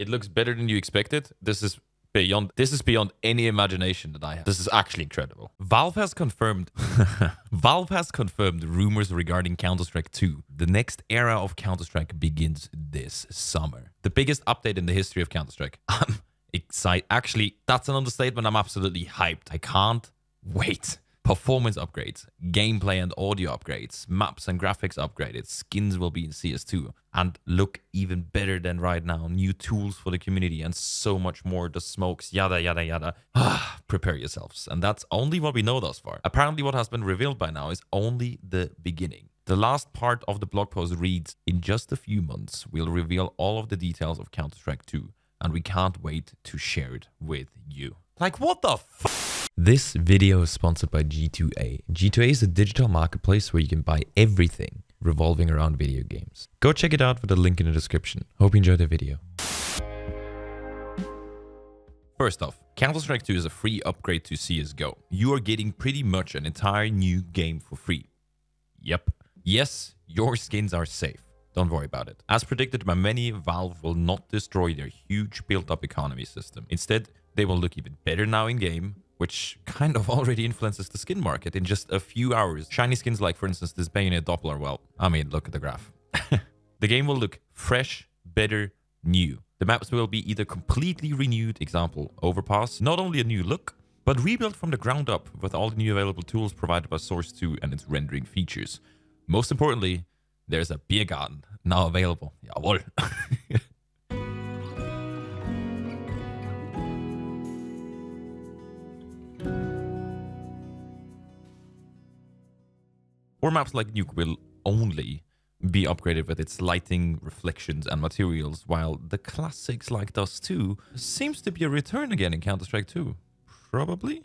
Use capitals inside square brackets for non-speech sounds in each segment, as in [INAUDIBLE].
It looks better than you expected. This is beyond this is beyond any imagination that I have. This is actually incredible. Valve has confirmed [LAUGHS] Valve has confirmed rumors regarding Counter-Strike 2. The next era of Counter-Strike begins this summer. The biggest update in the history of Counter-Strike. [LAUGHS] I'm excited. Actually, that's an understatement. I'm absolutely hyped. I can't wait performance upgrades, gameplay and audio upgrades, maps and graphics upgraded, skins will be in CS2 and look even better than right now, new tools for the community and so much more, the smokes, yada, yada, yada. Ah, prepare yourselves. And that's only what we know thus far. Apparently what has been revealed by now is only the beginning. The last part of the blog post reads, in just a few months, we'll reveal all of the details of Counter-Strike 2 and we can't wait to share it with you. Like, what the fuck? This video is sponsored by G2A. G2A is a digital marketplace where you can buy everything revolving around video games. Go check it out with the link in the description. Hope you enjoyed the video. First off, Counter-Strike 2 is a free upgrade to CSGO. You are getting pretty much an entire new game for free. Yep. Yes, your skins are safe. Don't worry about it. As predicted by many, Valve will not destroy their huge built-up economy system. Instead, they will look even better now in-game, which kind of [LAUGHS] already influences the skin market in just a few hours. Shiny skins like, for instance, this Bayonet Doppler, well, I mean, look at the graph. [LAUGHS] the game will look fresh, better, new. The maps will be either completely renewed, example, Overpass, not only a new look, but rebuilt from the ground up with all the new available tools provided by Source 2 and its rendering features. Most importantly, there's a beer garden now available. Jawohl. [LAUGHS] Or maps like Nuke will only be upgraded with its lighting, reflections, and materials, while the classics like Dust 2 seems to be a return again in Counter-Strike 2. Probably?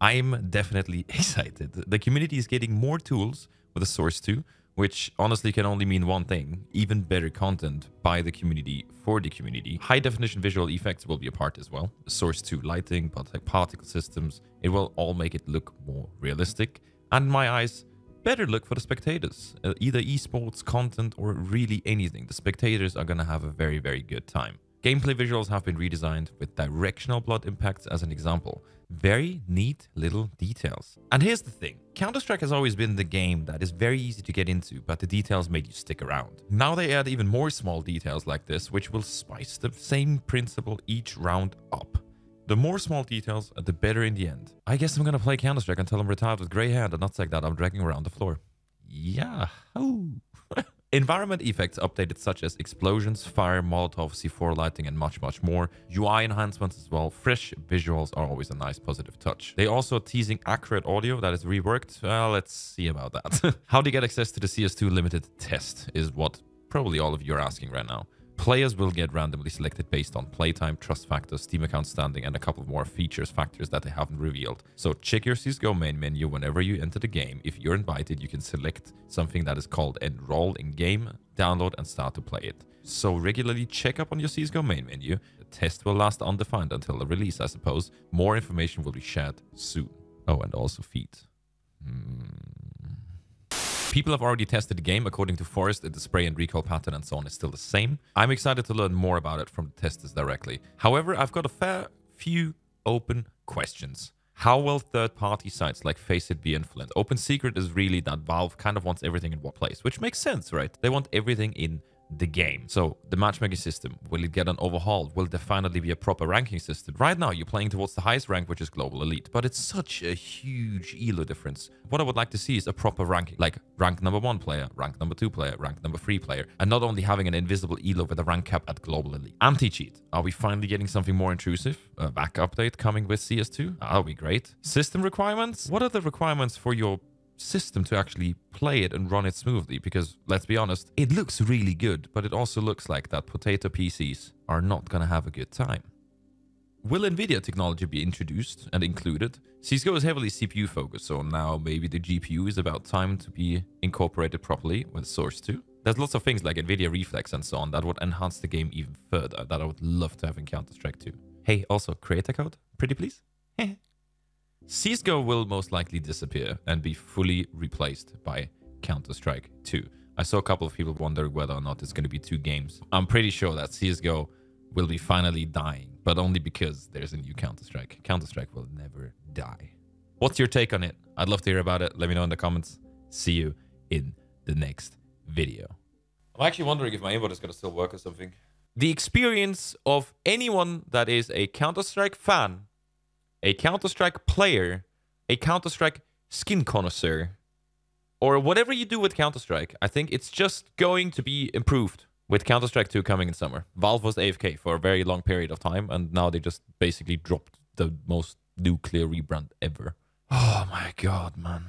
I'm definitely [LAUGHS] excited. The community is getting more tools with the Source 2, which honestly can only mean one thing, even better content by the community for the community. High definition visual effects will be a part as well. Source 2 lighting, particle systems, it will all make it look more realistic. And in my eyes, better look for the spectators. Uh, either esports, content, or really anything. The spectators are going to have a very, very good time. Gameplay visuals have been redesigned with directional blood impacts as an example. Very neat little details. And here's the thing. Counter-Strike has always been the game that is very easy to get into, but the details made you stick around. Now they add even more small details like this, which will spice the same principle each round up. The more small details, the better in the end. I guess I'm gonna play Counter-Strike until I'm retired with grey hair and not like that I'm dragging around the floor. Yeah. [LAUGHS] Environment effects updated such as explosions, fire, Molotov, C4 lighting, and much, much more. UI enhancements as well. Fresh visuals are always a nice positive touch. They also teasing accurate audio that is reworked. Well, let's see about that. [LAUGHS] How do you get access to the CS2 limited test is what probably all of you are asking right now. Players will get randomly selected based on playtime, trust factors, Steam account standing, and a couple more features factors that they haven't revealed. So check your CSGO main menu whenever you enter the game. If you're invited, you can select something that is called enroll in game, download, and start to play it. So regularly check up on your CSGO main menu. The test will last undefined until the release, I suppose. More information will be shared soon. Oh, and also feed. Hmm. People have already tested the game. According to Forrest, the spray and recoil pattern and so on is still the same. I'm excited to learn more about it from the testers directly. However, I've got a fair few open questions. How will third-party sites like Faceit be influenced? Open secret is really that Valve kind of wants everything in one place, which makes sense, right? They want everything in the game. So the matchmaking system, will it get an overhaul? Will there finally be a proper ranking system? Right now, you're playing towards the highest rank, which is Global Elite, but it's such a huge ELO difference. What I would like to see is a proper ranking, like rank number one player, rank number two player, rank number three player, and not only having an invisible ELO with a rank cap at Global Elite. Anti-cheat. Are we finally getting something more intrusive? A VAC update coming with CS2? That'll be great. System requirements? What are the requirements for your system to actually play it and run it smoothly because let's be honest, it looks really good, but it also looks like that potato PCs are not gonna have a good time. Will NVIDIA technology be introduced and included? CSGO is heavily CPU focused, so now maybe the GPU is about time to be incorporated properly with Source 2. There's lots of things like NVIDIA Reflex and so on that would enhance the game even further that I would love to have in Counter-Strike 2. Hey, also, create a code, pretty please? [LAUGHS] CSGO will most likely disappear and be fully replaced by Counter-Strike 2. I saw a couple of people wondering whether or not it's going to be two games. I'm pretty sure that CSGO will be finally dying, but only because there's a new Counter Strike. Counter Strike will never die. What's your take on it? I'd love to hear about it. Let me know in the comments. See you in the next video. I'm actually wondering if my input is going to still work or something. The experience of anyone that is a Counter Strike fan, a Counter Strike player, a Counter Strike skin connoisseur, or whatever you do with Counter Strike, I think it's just going to be improved with Counter Strike 2 coming in summer. Valve was AFK for a very long period of time, and now they just basically dropped the most nuclear rebrand ever. Oh my god, man.